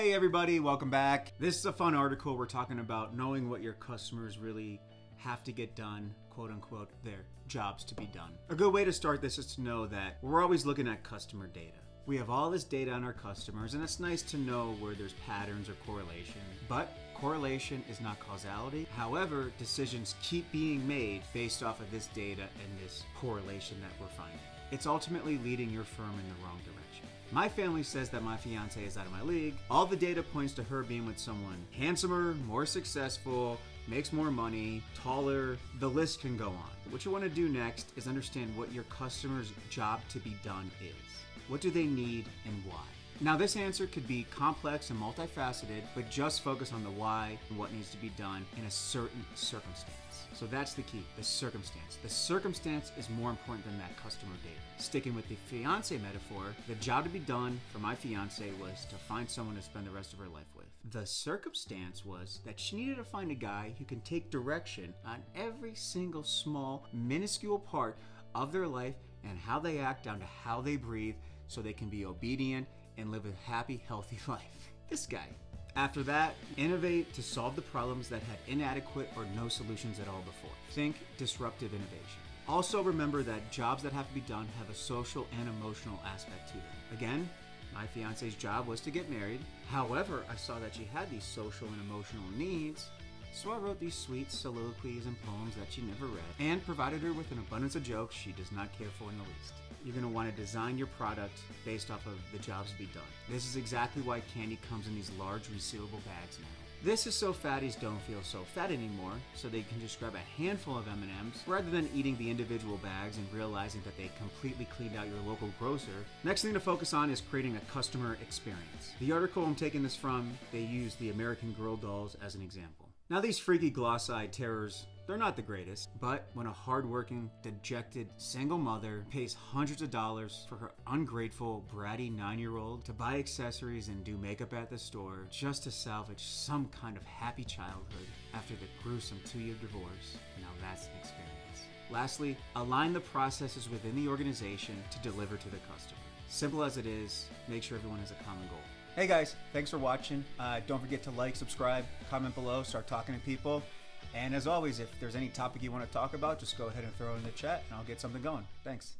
Hey everybody, welcome back. This is a fun article. We're talking about knowing what your customers really have to get done, quote unquote, their jobs to be done. A good way to start this is to know that we're always looking at customer data. We have all this data on our customers, and it's nice to know where there's patterns or correlation. But correlation is not causality. However, decisions keep being made based off of this data and this correlation that we're finding. It's ultimately leading your firm in the wrong direction. My family says that my fiance is out of my league. All the data points to her being with someone handsomer, more successful, makes more money, taller, the list can go on. What you want to do next is understand what your customer's job to be done is. What do they need and why? Now, this answer could be complex and multifaceted, but just focus on the why and what needs to be done in a certain circumstance. So that's the key the circumstance. The circumstance is more important than that customer data. Sticking with the fiance metaphor, the job to be done for my fiance was to find someone to spend the rest of her life with. The circumstance was that she needed to find a guy who can take direction on every single small, minuscule part of their life and how they act down to how they breathe so they can be obedient and live a happy, healthy life. This guy. After that, innovate to solve the problems that had inadequate or no solutions at all before. Think disruptive innovation. Also, remember that jobs that have to be done have a social and emotional aspect to them. Again, my fiance's job was to get married. However, I saw that she had these social and emotional needs, so I wrote these sweet soliloquies and poems that she never read, and provided her with an abundance of jokes she does not care for in the least. You're going to want to design your product based off of the jobs to be done. This is exactly why candy comes in these large resealable bags now. This is so fatties don't feel so fat anymore, so they can just grab a handful of M&Ms rather than eating the individual bags and realizing that they completely cleaned out your local grocer. Next thing to focus on is creating a customer experience. The article I'm taking this from, they use the American Girl dolls as an example. Now, these freaky gloss-eyed terrors, they're not the greatest, but when a hardworking, dejected single mother pays hundreds of dollars for her ungrateful, bratty nine-year-old to buy accessories and do makeup at the store just to salvage some kind of happy childhood after the gruesome two-year divorce, now that's an experience. Lastly, align the processes within the organization to deliver to the customer. Simple as it is, make sure everyone has a common goal. Hey guys, thanks for watching. Uh, don't forget to like, subscribe, comment below, start talking to people. And as always, if there's any topic you want to talk about, just go ahead and throw it in the chat and I'll get something going. Thanks.